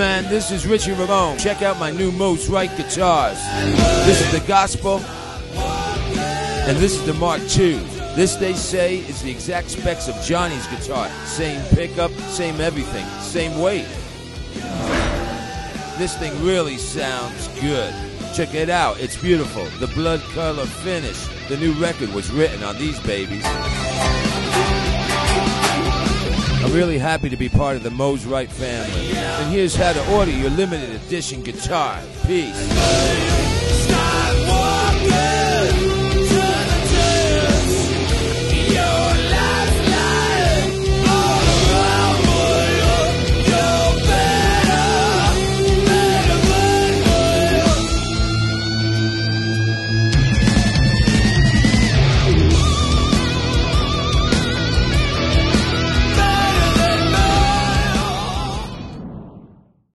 man, this is Richie Ramone. Check out my new Mosrite guitars. This is the gospel, and this is the Mark II. This, they say, is the exact specs of Johnny's guitar. Same pickup, same everything, same weight. This thing really sounds good. Check it out, it's beautiful. The blood color finish. The new record was written on these babies. Really happy to be part of the Mosrite family. And here's how to order your limited edition guitar. Peace.